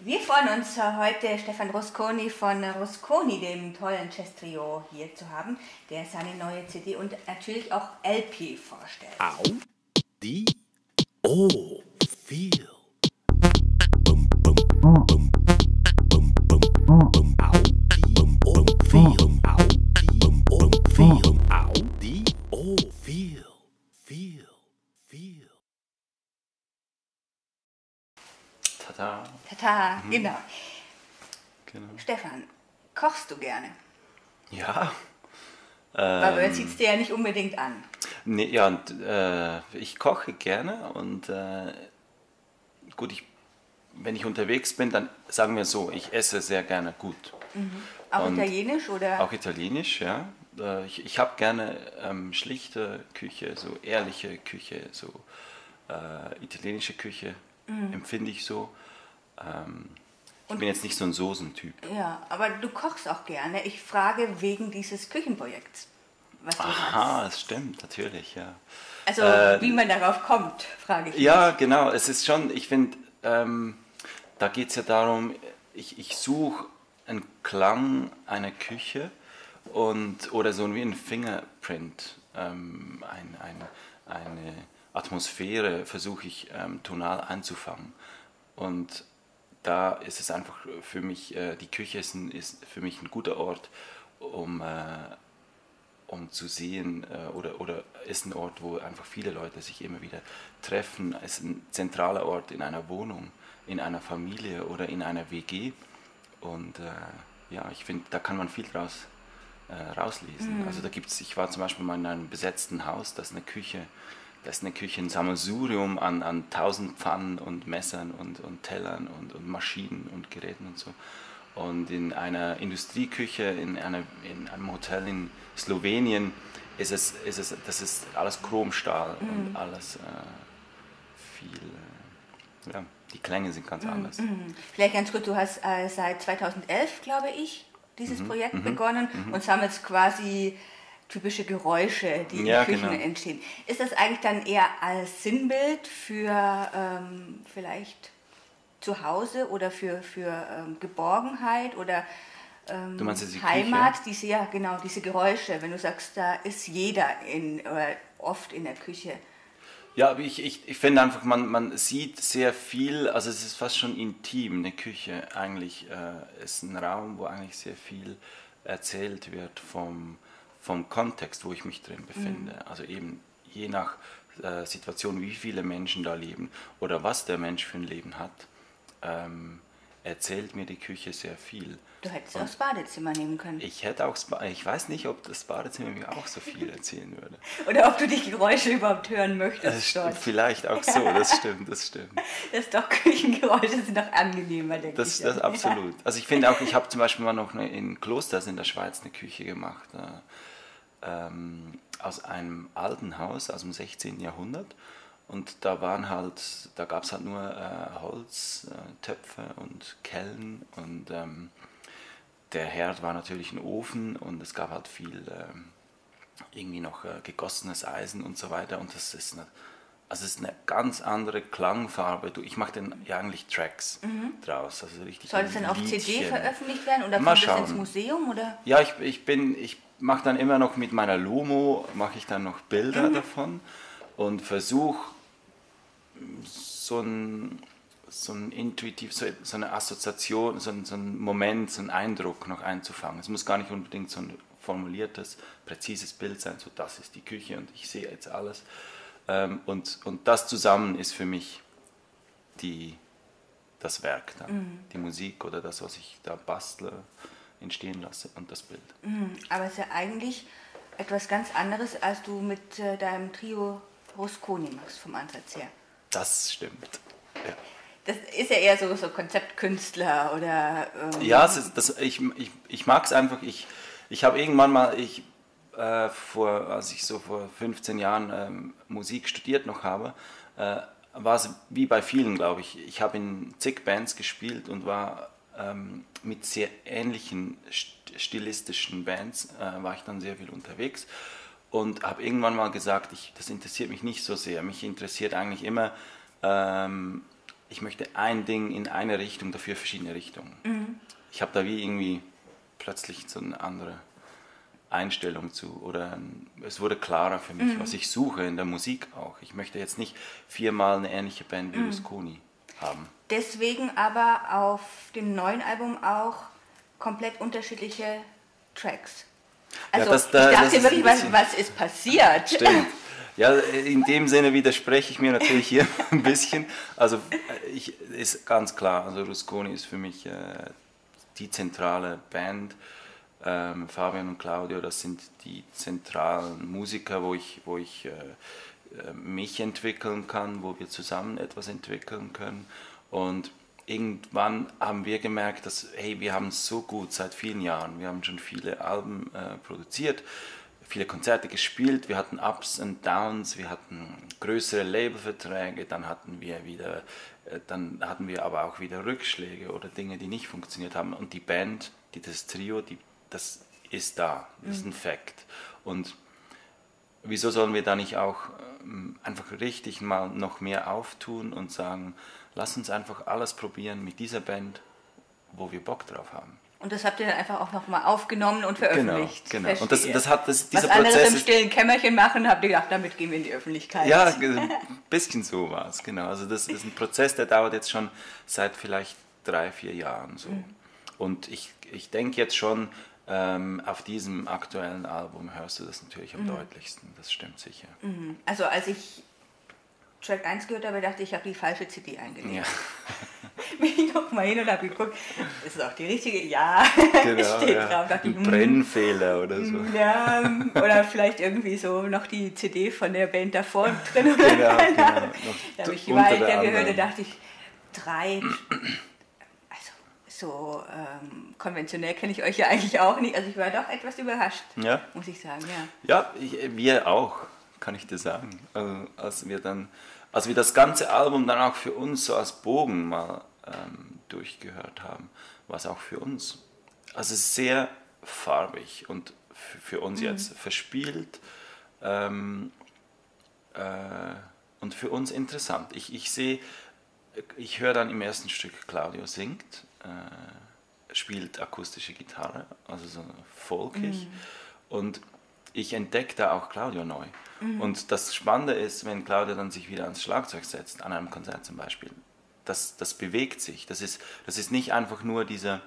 Wir freuen uns heute, Stefan Rosconi von Rosconi, dem tollen Jazz-Trio, hier zu haben, der seine neue CD und natürlich auch LP vorstellt. Au, die, oh. Bum, bum, bum, bum, Tada. Tata, genau. Genau. Stefan, kochst du gerne? Ja. Man Ähm, sieht es dir ja nicht unbedingt an. nee, ja, und, äh, ich koche gerne und äh, gut, ich, wenn ich unterwegs bin, dann sagen wir so, ich esse sehr gerne gut. Auch Und Italienisch oder? Auch italienisch, ja. Äh, Ich, ich habe gerne ähm, schlichte Küche, so ehrliche Küche, so äh, italienische Küche, empfinde ich so. Ähm, ich bin jetzt nicht so ein Soßentyp. Ja, aber du kochst auch gerne. Ich frage wegen dieses Küchenprojekts. Was du Aha, hast. das stimmt, natürlich, ja. Also, Äh, wie man darauf kommt, frage ich. Ja, genau. Es ist schon, ich finde, ähm, da geht es ja darum, ich, ich suche einen Klang einer Küche und oder so wie ein Fingerprint, ähm, ein, ein, eine Atmosphäre versuche ich ähm, tonal einzufangen. Und da ist es einfach für mich, äh, die Küche ist, ein, ist für mich ein guter Ort, um äh, um zu sehen äh, oder, oder ist ein Ort, wo einfach viele Leute sich immer wieder treffen, ist ein zentraler Ort in einer Wohnung, in einer Familie oder in einer WG und äh, ja, ich finde, da kann man viel draus äh, rauslesen. Also da gibt's, ich war zum Beispiel mal in einem besetzten Haus, das ist eine Küche, das ist eine Küche, ein Sammelsurium an, an tausend Pfannen und Messern und, und Tellern und, und Maschinen und Geräten und so. Und in einer Industrieküche, in, einer, in einem Hotel in Slowenien, ist es, ist es, das ist alles Chromstahl und alles äh, viel, äh, ja, die Klänge sind ganz anders. Vielleicht ganz gut, du hast äh, seit 2011, glaube ich, dieses Mhm, Projekt begonnen und sammelst quasi typische Geräusche, die Ja, in Küchen genau. entstehen. Ist das eigentlich dann eher als Sinnbild für ähm, vielleicht zu Hause oder für, für ähm, Geborgenheit oder ähm, Du meinst jetzt die Heimat, Küche? diese, ja genau, diese Geräusche, wenn du sagst, da ist jeder in, oder oft in der Küche. Ja, aber ich, ich, ich finde einfach, man, man sieht sehr viel, also es ist fast schon intim, eine Küche eigentlich äh, ist ein Raum, wo eigentlich sehr viel erzählt wird vom, vom Kontext, wo ich mich drin befinde. Also eben je nach äh, Situation, wie viele Menschen da leben oder was der Mensch für ein Leben hat, ähm, erzählt mir die Küche sehr viel. Du hättest Und auch das Badezimmer nehmen können. Ich hätte auch, das ich weiß nicht, ob das Badezimmer mir auch so viel erzählen würde. Oder ob du die Geräusche überhaupt hören Das möchtest stimmt, dort. vielleicht auch so, das stimmt, das stimmt. Das ist doch Küchengeräusche sind doch angenehmer, denke Das, ich. das ja. absolut. Also ich finde auch, ich habe zum Beispiel mal noch eine, in Klosters in der Schweiz eine Küche gemacht, äh, ähm, aus einem alten Haus aus dem 16. Jahrhundert. Und da waren halt, da gab es halt nur äh, Holztöpfe äh, und Kellen und ähm, der Herd war natürlich ein Ofen und es gab halt viel ähm, irgendwie noch äh, gegossenes Eisen und so weiter. Und das ist eine, also ist eine ganz andere Klangfarbe. Du, ich mache dann ja eigentlich Tracks draus. Also richtig Soll das dann auf CD veröffentlicht werden oder kommt das ins. Museum? Oder? Ja, ich, ich bin, ich mache dann immer noch mit meiner Lomo, mache ich dann noch Bilder davon und versuche so ein, so ein intuitiv, so, so eine Assoziation, so ein, so ein Moment, so einen Eindruck noch einzufangen. Es muss gar nicht unbedingt so ein formuliertes, präzises Bild sein, so das ist die Küche und ich sehe jetzt alles. Ähm, und, und das zusammen ist für mich die, das Werk dann, die Musik oder das, was ich da bastle, entstehen lasse und das Bild. Mhm. Aber es ist ja eigentlich etwas ganz anderes, als du mit äh, deinem Trio Rosconi machst vom Ansatz her. Das stimmt. Ja. Das ist ja eher so, so Konzeptkünstler oder. Ähm, Ja, ist, das, ich, ich, ich mag es einfach. Ich, ich habe irgendwann mal, ich, äh, vor, als ich so vor 15 Jahren ähm, Musik studiert noch habe, äh, war es wie bei vielen, glaube ich. Ich habe in zig Bands gespielt und war ähm, mit sehr ähnlichen st stilistischen Bands, äh, war ich dann sehr viel unterwegs und habe irgendwann mal gesagt, ich, das interessiert mich nicht so sehr. Mich interessiert eigentlich immer, ähm, ich möchte ein Ding in eine Richtung, dafür verschiedene Richtungen. Ich habe da wie irgendwie plötzlich so eine andere Einstellung zu oder es wurde klarer für mich, was ich suche in der Musik auch. Ich möchte jetzt nicht viermal eine ähnliche Band wie Rusconi haben. Deswegen aber auf dem neuen Album auch komplett unterschiedliche Tracks. Also das- da- ich dachte wirklich, was, was ist passiert? Stimmt. Ja, in dem Sinne widerspreche ich mir natürlich hier ein bisschen. Also äh, ich, ist ganz klar, also Rusconi ist für mich äh, die zentrale Band. Ähm, Fabian und Claudio, das sind die zentralen Musiker, wo ich, wo ich äh, mich entwickeln kann, wo wir zusammen etwas entwickeln können. Und irgendwann haben wir gemerkt, dass hey, wir haben es so gut seit vielen Jahren. Wir haben schon viele Alben äh, produziert, viele Konzerte gespielt. Wir hatten Ups und Downs, wir hatten größere Labelverträge, dann hatten wir wieder, äh, dann hatten wir aber auch wieder Rückschläge oder Dinge, die nicht funktioniert haben. Und die Band, die das Trio, die, das ist da, das ist ein Fakt. Und wieso sollen wir da nicht auch ähm, einfach richtig mal noch mehr auftun und sagen, lass uns einfach alles probieren mit dieser Band, wo wir Bock drauf haben. Und das habt ihr dann einfach auch nochmal aufgenommen und veröffentlicht. Genau, genau. Und das, das hat das, dieser Was anderes Prozess im stillen Kämmerchen machen, habt ihr gedacht, damit gehen wir in die Öffentlichkeit. ja, ein bisschen so war es, genau. Also das ist ein Prozess, der dauert jetzt schon seit vielleicht drei, vier Jahren so. Und ich, ich denke jetzt schon, ähm, auf diesem aktuellen Album hörst du das natürlich am deutlichsten, das stimmt sicher. Also als ich Track 1 gehört habe, dachte ich, ich habe die falsche CD eingelegt. Ja, Bin ich noch mal hin und habe geguckt, ist das auch die richtige? Ja, genau. steht ja. drauf. Dachte Ein hm, Brennfehler oder so. Ja, oder vielleicht irgendwie so noch die CD von der Band davor drin. Oder Genau, genau. Da habe ich weiter gehört und dachte ich, drei. So ähm, konventionell kenne ich euch ja eigentlich auch nicht. Also ich war doch etwas überrascht, Ja. muss ich sagen, ja. Ja, ich, wir auch, kann ich dir sagen. Also, als wir dann, als wir das ganze Album dann auch für uns so als Bogen mal ähm, durchgehört haben, war es auch für uns. Also sehr farbig und für uns jetzt verspielt ähm, äh, und für uns interessant. Ich, ich sehe, ich höre dann im ersten Stück Claudio singt, äh, spielt akustische Gitarre, also so folkig. Und ich entdecke da auch Claudio neu. Und das Spannende ist, wenn Claudio dann sich wieder ans Schlagzeug setzt, an einem Konzert zum Beispiel, das, das bewegt sich. Das ist, das ist nicht einfach nur diese,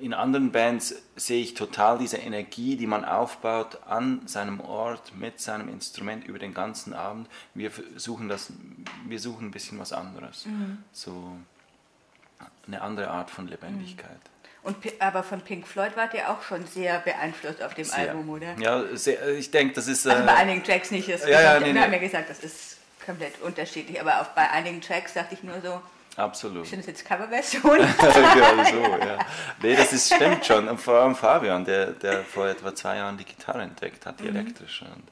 in anderen Bands sehe ich total diese Energie, die man aufbaut an seinem Ort mit seinem Instrument über den ganzen Abend. Wir suchen das, wir suchen ein bisschen was anderes. So eine andere Art von Lebendigkeit. Und, aber von Pink Floyd wart ihr auch schon sehr beeinflusst auf dem Sehr. Album, oder? Ja, sehr, ich denke, das ist. Also bei äh, einigen Tracks nicht. Das Ja, ja, nee, nee. haben ja gesagt, das ist komplett unterschiedlich. Aber auch bei einigen Tracks dachte ich nur so, absolut. sind das jetzt Coverversionen? genau so, ja. Nee, das ist, stimmt schon. Vor allem Fabian, der, der vor etwa zwei Jahren die Gitarre entdeckt hat, die elektrische. Und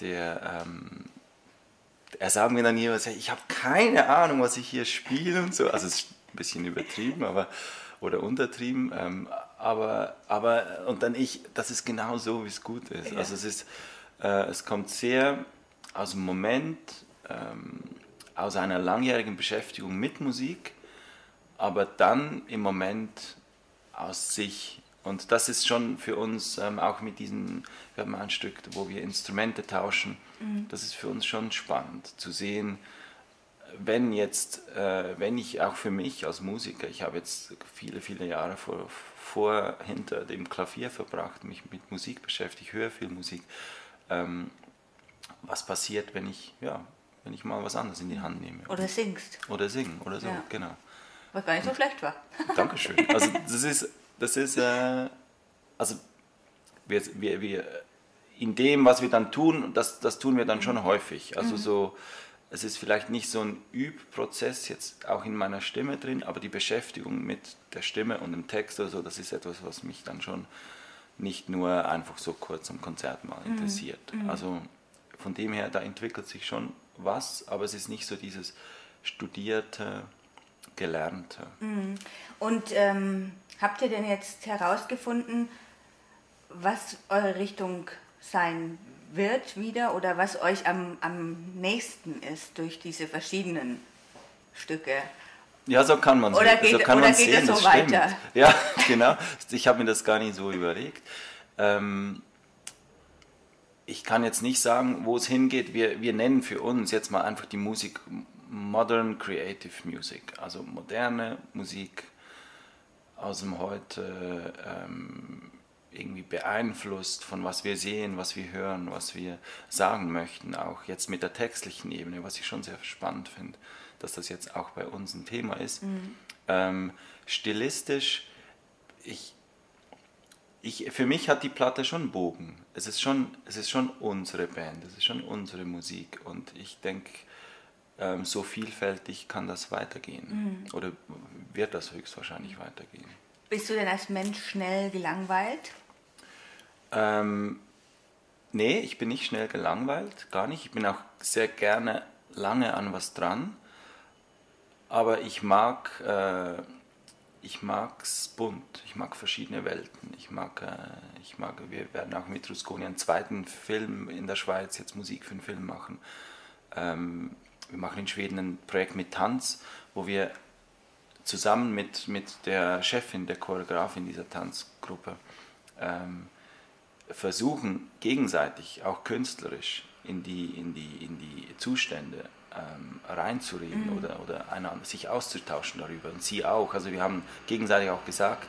der, ähm, er sagt mir dann jeweils, ich habe keine Ahnung, was ich hier spiele und so. Also es ein bisschen übertrieben, aber oder untertrieben, ähm, aber, aber und dann ich, das ist genau so, wie es gut ist. Ja. Also es ist, äh, es kommt sehr aus dem Moment, ähm, aus einer langjährigen Beschäftigung mit Musik, aber dann im Moment aus sich. Und das ist schon für uns ähm, auch mit diesen, wir haben ein Stück, wo wir Instrumente tauschen, das ist für uns schon spannend zu sehen, wenn jetzt, äh, wenn ich auch für mich als Musiker, ich habe jetzt viele, viele Jahre vor, vor hinter dem Klavier verbracht, mich mit Musik beschäftigt, höre viel Musik, ähm, was passiert, wenn ich, ja, wenn ich mal was anderes in die Hand nehme Oder singst, oder singen oder so, Ja. genau. was gar nicht so schlecht war. Dankeschön. Also das ist, das ist, äh, also wir, wir, wir, in dem, was wir dann tun, das, das tun wir dann schon häufig. Also so, es ist vielleicht nicht so ein Übprozess jetzt auch in meiner Stimme drin, aber die Beschäftigung mit der Stimme und dem Text oder so, das ist etwas, was mich dann schon nicht nur einfach so kurz am Konzert mal interessiert. Also von dem her, da entwickelt sich schon was, aber es ist nicht so dieses studierte, gelernte. Und ähm, habt ihr denn jetzt herausgefunden, was eure Richtung sein wird wieder oder was euch am, am nächsten ist durch diese verschiedenen Stücke. Ja, so kann man Oder geht- so kann oder geht sehen, es so das stimmt. weiter? Ja, genau. Ich habe mir das gar nicht so überlegt. Ähm, ich kann jetzt nicht sagen, wo es hingeht. Wir, wir nennen für uns jetzt mal einfach die Musik Modern Creative Music, also moderne Musik aus dem Heute, ähm, irgendwie beeinflusst von was wir sehen, was wir hören, was wir sagen möchten, auch jetzt mit der textlichen Ebene, was ich schon sehr spannend finde, dass das jetzt auch bei uns ein Thema ist. Ähm, stilistisch, ich, ich, für mich hat die Platte schon einen Bogen. Es ist schon, es ist schon unsere Band, es ist schon unsere Musik und ich denke, ähm, so vielfältig kann das weitergehen oder wird das höchstwahrscheinlich weitergehen. Bist du denn als Mensch schnell gelangweilt? Ähm, nee, ich bin nicht schnell gelangweilt, gar nicht. Ich bin auch sehr gerne lange an was dran. Aber ich mag, äh, ich mag's bunt. Ich mag verschiedene Welten. Ich mag, äh, ich mag, wir werden auch mit Rusconi einen zweiten Film in der Schweiz jetzt Musik für einen Film machen. Ähm, wir machen in Schweden ein Projekt mit Tanz, wo wir zusammen mit, mit der Chefin, der Choreografin dieser Tanzgruppe, ähm, versuchen gegenseitig, auch künstlerisch, in die, in die, in die Zustände ähm, reinzureden oder, oder einander, sich auszutauschen darüber. Und sie auch. Also wir haben gegenseitig auch gesagt,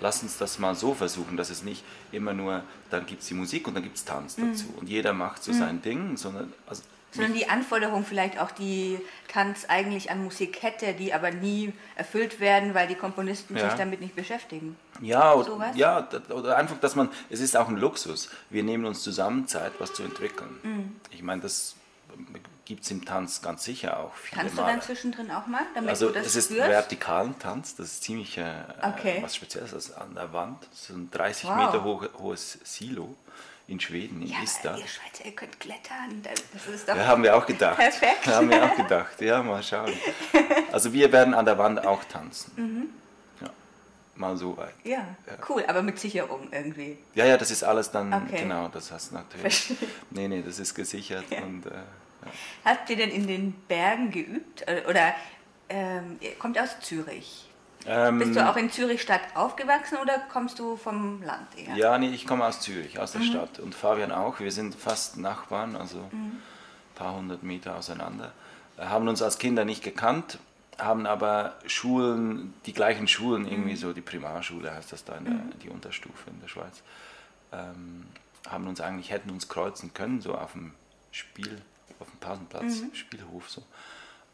lass uns das mal so versuchen, dass es nicht immer nur, dann gibt es die Musik und dann gibt es Tanz dazu. Und jeder macht so sein Ding, sondern also, Sondern die Anforderungen vielleicht auch, die Tanz eigentlich an Musik hätte, die aber nie erfüllt werden, weil die Komponisten Ja. sich damit nicht beschäftigen. Ja, oder, Sowas? ja, oder einfach, dass man, es ist auch ein Luxus. Wir nehmen uns zusammen Zeit, was zu entwickeln. Mhm. Ich meine, das gibt es im Tanz ganz sicher auch viele Kannst du Male. dann zwischendrin auch mal, damit Also du das es ist spürst? vertikalen Tanz, das ist ziemlich äh, Okay. was Spezielles ist an der Wand. So ein 30 Wow. Meter hohe, hohes Silo in Schweden, in ja, Ista. ihr Schweizer, ihr könnt klettern. Das ist doch Ja, haben wir auch gedacht. Perfekt. Haben wir auch gedacht. Ja, mal schauen. Also wir werden an der Wand auch tanzen. Mhm. Ja, mal so weit. ja, cool, aber mit Sicherung irgendwie. Ja, ja, das ist alles dann, Okay. genau, das hast du natürlich. Verstehe. Nee, nee, das ist gesichert Ja. und äh, Habt ihr denn in den Bergen geübt? Äh, Oder ähm, ihr kommt aus Zürich? ähm, Bist du auch in Zürich Stadt aufgewachsen oder kommst du vom Land eher? Ja, nee, ich komme aus Zürich, aus der Mhm. Stadt. Und Fabian auch. Wir sind fast Nachbarn, also ein paar hundert Meter auseinander. Äh, Haben uns als Kinder nicht gekannt, haben aber Schulen, die gleichen Schulen, Mhm. irgendwie so die Primarschule heißt das da, in der, die Unterstufe in der Schweiz, ähm, haben uns eigentlich, hätten uns kreuzen können, so auf dem Spiel, auf dem Pausenplatz, Mhm. Spielhof so.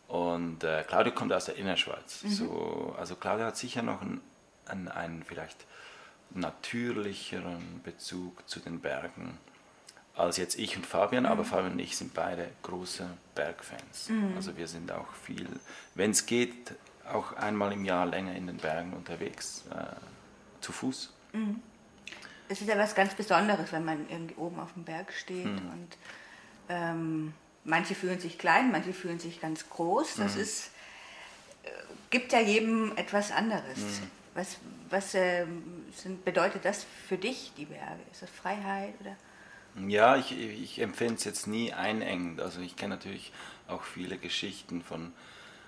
Und äh, Claudia kommt aus der Innerschweiz. So, also Claudia hat sicher noch einen, einen, einen vielleicht natürlicheren Bezug zu den Bergen als jetzt ich und Fabian, aber Fabian und ich sind beide große Bergfans. Also wir sind auch viel, wenn es geht, auch einmal im Jahr länger in den Bergen unterwegs, äh, zu Fuß. Es ist ja was ganz Besonderes, wenn man irgendwie oben auf dem Berg steht Hm. und ähm, manche fühlen sich klein, manche fühlen sich ganz groß. Das Hm. ist, äh, gibt ja jedem etwas anderes. Hm. Was, was ähm, sind, bedeutet das für dich, die Berge? Ist das Freiheit oder? Ja, ich, ich empfinde es jetzt nie einengend. Also ich kenne natürlich auch viele Geschichten von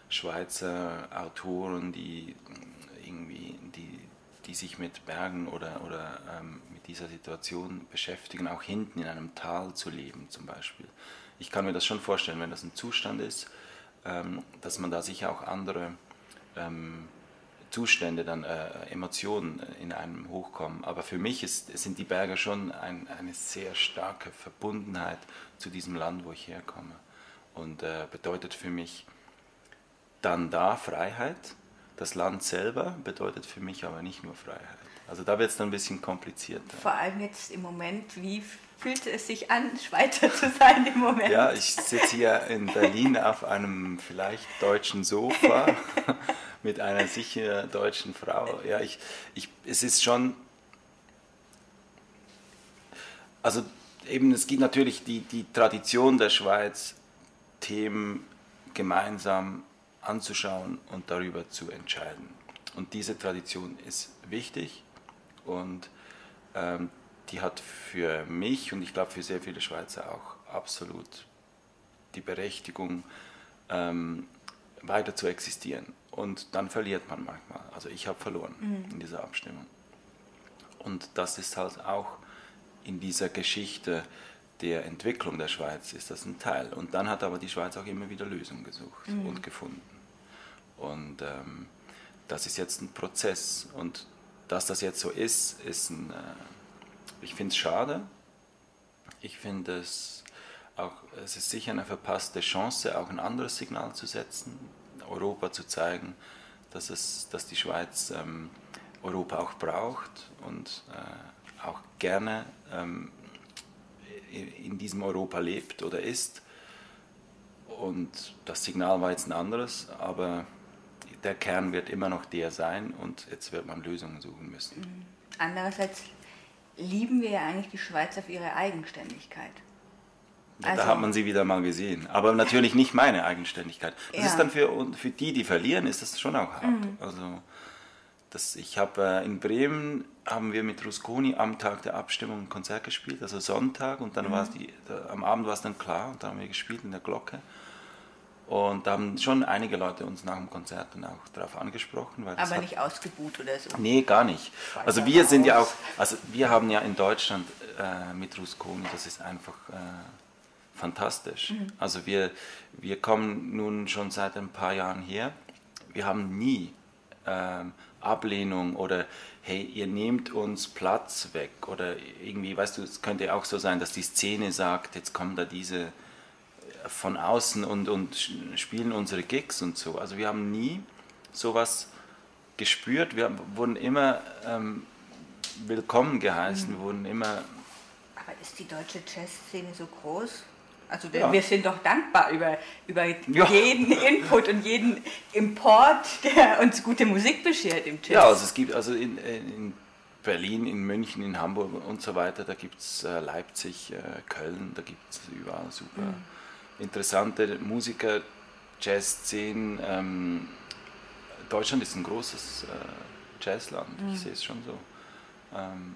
Schweizer Autoren, die irgendwie, die, die sich mit Bergen oder, oder ähm, mit dieser Situation beschäftigen, auch hinten in einem Tal zu leben zum Beispiel. Ich kann mir das schon vorstellen, wenn das ein Zustand ist, ähm, dass man da sicher auch andere ähm, Zustände, dann äh, Emotionen äh, in einem hochkommen. Aber für mich ist, sind die Berge schon ein, eine sehr starke Verbundenheit zu diesem Land, wo ich herkomme. Und äh, bedeutet für mich dann da Freiheit. Das Land selber bedeutet für mich aber nicht nur Freiheit. Also da wird es dann ein bisschen komplizierter. Vor allem jetzt im Moment, wie fühlt es sich an, Schweizer zu sein im Moment? Ja, ich sitze hier in Berlin auf einem vielleicht deutschen Sofa mit einer sicher deutschen Frau. Ja, ich, ich, es ist schon, also eben, es gibt natürlich die, die Tradition der Schweiz, Themen gemeinsam anzuschauen und darüber zu entscheiden. Und diese Tradition ist wichtig und ähm, die hat für mich und ich glaube für sehr viele Schweizer auch absolut die Berechtigung, ähm, weiter zu existieren. Und dann verliert man manchmal. Also ich habe verloren in dieser Abstimmung. Und das ist halt auch in dieser Geschichte der Entwicklung der Schweiz ist das ein Teil. Und dann hat aber die Schweiz auch immer wieder Lösungen gesucht und gefunden. Und ähm, das ist jetzt ein Prozess. Und dass das jetzt so ist, ist ein, äh, ich finde es schade. Ich finde es auch, es ist sicher eine verpasste Chance, auch ein anderes Signal zu setzen, Europa zu zeigen, dass, es, dass die Schweiz ähm, Europa auch braucht und äh, auch gerne ähm, in diesem Europa lebt oder ist. Und das Signal war jetzt ein anderes, aber der Kern wird immer noch der sein und jetzt wird man Lösungen suchen müssen. Andererseits lieben wir ja eigentlich die Schweiz auf ihre Eigenständigkeit. Also- da hat man sie wieder mal gesehen. Aber natürlich nicht meine Eigenständigkeit. Das Ja. ist dann für, für die, die verlieren, ist das schon auch hart. Also das, ich habe äh, in Bremen haben wir mit Rusconi am Tag der Abstimmung ein Konzert gespielt, also Sonntag und dann war es die, da, am Abend war es dann klar und da haben wir gespielt in der Glocke. Und da haben schon einige Leute uns nach dem Konzert dann auch darauf angesprochen. Weil Aber hat, nicht ausgebuht oder so. Nee, gar nicht. Also wir sind ja auch, also wir haben ja in Deutschland äh, mit Rusconi, das ist einfach äh, fantastisch. Also wir, wir kommen nun schon seit ein paar Jahren her. Wir haben nie ähm, Ablehnung oder hey, ihr nehmt uns Platz weg oder irgendwie, weißt du, es könnte auch so sein, dass die Szene sagt, jetzt kommen da diese von außen und, und spielen unsere Gigs und so. Also wir haben nie sowas gespürt. Wir wurden immer ähm, willkommen geheißen, wir wurden immer Aber ist die deutsche Jazzszene so groß? Also wir- Ja. wir sind doch dankbar über, über Ja. jeden Input und jeden Import, der uns gute Musik beschert im Jazz. Ja, also es gibt also in, in Berlin, in München, in Hamburg und so weiter, da gibt es äh, Leipzig, äh, Köln, da gibt es überall super interessante Musiker, Jazzszenen. Ähm, Deutschland ist ein großes äh, Jazzland, ich sehe es schon so. Ähm,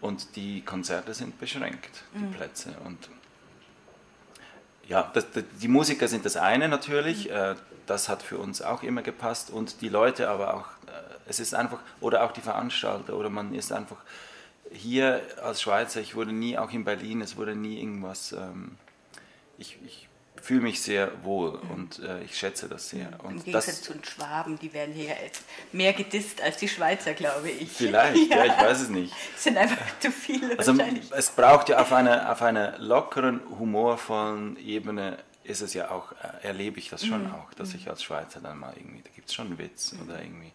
und die Konzerte sind beschränkt, die Plätze. Und ja, das, die Musiker sind das eine natürlich, äh, das hat für uns auch immer gepasst und die Leute aber auch, äh, es ist einfach, oder auch die Veranstalter, oder man ist einfach hier als Schweizer, ich wurde nie, auch in Berlin, es wurde nie irgendwas, ähm, ich, ich fühle mich sehr wohl und äh, ich schätze das sehr. Im Und Gegensatz das, zu den Schwaben, die werden hier mehr gedisst als die Schweizer, glaube ich. vielleicht, ja. ich weiß es nicht. Es sind einfach zu viele Also wahrscheinlich. es braucht ja auf einer, auf einer lockeren, humorvollen Ebene ist es ja auch, äh, erlebe ich das schon Mhm. auch, dass ich als Schweizer dann mal irgendwie, da gibt es schon einen Witz oder irgendwie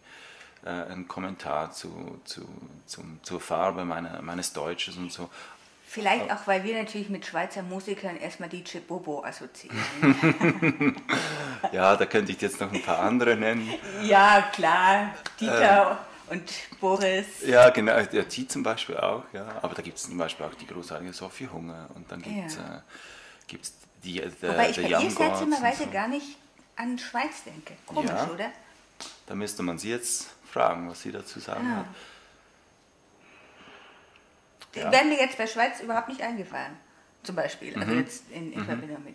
äh, einen Kommentar zu, zu, zum, zur Farbe meiner, meines Deutsches und so. Vielleicht auch, weil wir natürlich mit Schweizer Musikern erstmal DJ Bobo assoziieren. Ja, da könnte ich jetzt noch ein paar andere nennen. ja, klar. Dieter und Boris. Ja, genau, ja, die zum Beispiel auch, ja. Aber da gibt es zum Beispiel auch die großartige Sophie Hunger und dann gibt es Ja. äh, gibt's die äh, the, Wobei ich the bei Young ihr seltsamerweise so. gar nicht an Schweiz denke. Komisch, Ja. oder? Da müsste man sie jetzt fragen, was sie dazu sagen Ja. hat. Ja. Wäre mir jetzt bei Schweiz überhaupt nicht eingefallen. Zum Beispiel. Mhm. Also jetzt in, in Verbindung mit.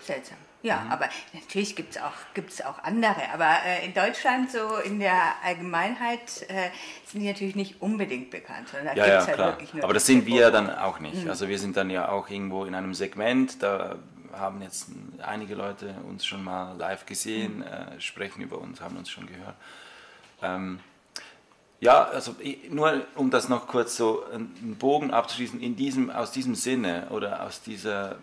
Seltsam. Ja, Mhm. aber natürlich gibt es auch, gibt's auch andere. Aber äh, in Deutschland, so in der Allgemeinheit, äh, sind die natürlich nicht unbedingt bekannt. Sondern da Ja, ja, gibt's halt klar. wirklich nur Aber das sind wir Bobo. dann auch nicht. Also wir sind dann ja auch irgendwo in einem Segment, da haben jetzt einige Leute uns schon mal live gesehen, äh, sprechen über uns, haben uns schon gehört. Ähm, ja, also nur um das noch kurz so einen Bogen abzuschließen, in diesem, aus diesem Sinne oder aus dieser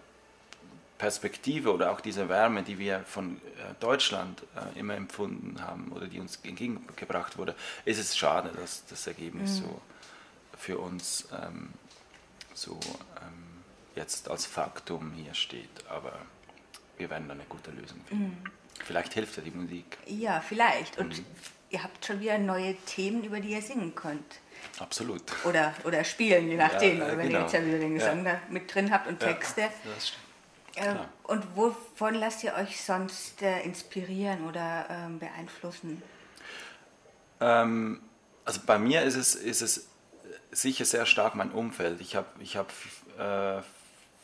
Perspektive oder auch dieser Wärme, die wir von äh, Deutschland äh, immer empfunden haben oder die uns entgegengebracht wurde, ist es schade, dass das Ergebnis so für uns ähm, so ähm, jetzt als Faktum hier steht. Aber wir werden da eine gute Lösung finden. Vielleicht hilft ja die Musik. Ja, vielleicht. Und Mhm. Ihr habt schon wieder neue Themen, über die ihr singen könnt. Absolut. Oder, oder spielen, je nachdem. äh, Also wenn genau. ihr jetzt ja wieder den Gesang Ja. da mit drin habt und Ja, Texte. das stimmt. Äh, und wovon lasst ihr euch sonst äh, inspirieren oder ähm, beeinflussen? Ähm, also bei mir ist es, ist es sicher sehr stark mein Umfeld. Ich habe ich hab, äh,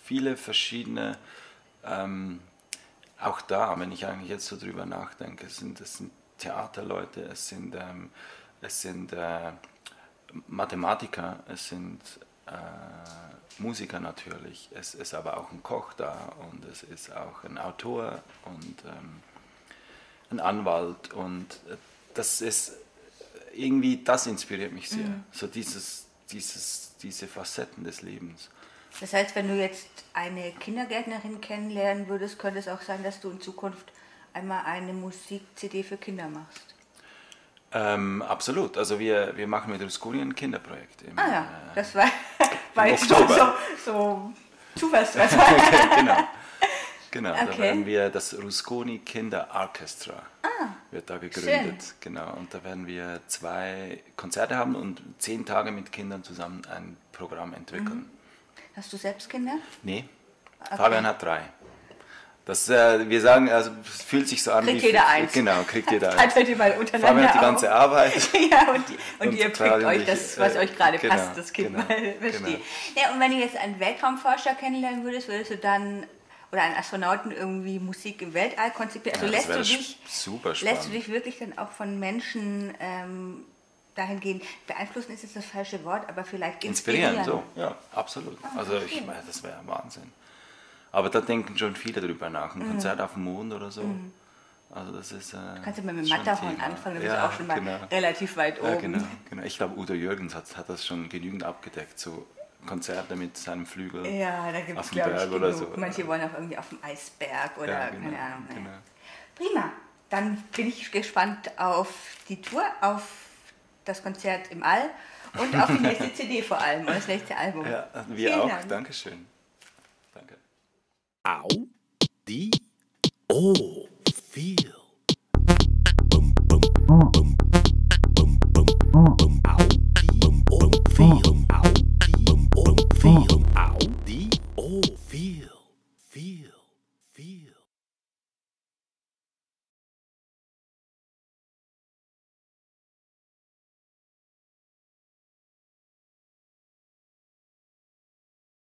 viele verschiedene ähm, auch da, wenn ich eigentlich jetzt so drüber nachdenke, sind, es sind Theaterleute, es sind, ähm, es sind äh, Mathematiker, es sind äh, Musiker natürlich, es ist aber auch ein Koch da und es ist auch ein Autor und ähm, ein Anwalt und äh, das ist irgendwie, das inspiriert mich sehr, so dieses, dieses, diese Facetten des Lebens. Das heißt, wenn du jetzt eine Kindergärtnerin kennenlernen würdest, könnte es auch sein, dass du in Zukunft einmal eine Musik-CD für Kinder machst. Ähm, absolut. Also wir, wir machen mit Rusconi ein Kinderprojekt. Im, Ah ja, äh, das war, war jetzt so, so Zufallstreffer. genau. Genau, da Okay. werden wir das Rusconi Kinder Orchestra wird da gegründet. Genau, und da werden wir zwei Konzerte haben und zehn Tage mit Kindern zusammen ein Programm entwickeln. Hast du selbst Kinder? Nee, Fabian hat drei. Das, äh, wir sagen, also es fühlt sich so an Kriegt wie jeder eins. Genau, kriegt jeder eins. Haltet ihr mal untereinander Fabian hat die auf. ganze Arbeit. ja, und, die, und, Und ihr pickt euch das, was äh, euch gerade genau, passt, das Kind genau, mal verstehe. genau. Ja, und wenn du jetzt einen Weltraumforscher kennenlernen würdest, würdest du dann oder einen Astronauten irgendwie Musik im Weltall konzipieren? Also Ja, lässt, du dich, super lässt du spannend. dich wirklich dann auch von Menschen ähm, dahingehend beeinflussen, ist jetzt das falsche Wort, aber vielleicht inspirieren. Inspirieren, so, ja, absolut. Also ich meine, das wäre Wahnsinn. Aber da denken schon viele drüber nach. Ein Konzert auf dem Mond oder so. Also das ist. Äh, Kannst du mal mit Matterhorn anfangen, du ja, bist auch schon mal genau. relativ weit oben. Ja, genau, genau. Ich glaube, Udo Jürgens hat, hat das schon genügend abgedeckt. So Konzerte mit seinem Flügel. Ja, da gibt Auf es, dem glaube ich, Berg oder so. Manche wollen auch irgendwie auf dem Eisberg oder Ja, genau, keine Ahnung. genau. Prima. Dann bin ich gespannt auf die Tour, auf das Konzert im All und auf die nächste CD vor allem und das nächste Album. Ja, wir Vielen auch. Dank. Dankeschön. Au, die, oh, feel. Bum, bum, bum, bum, bum, bum. Au,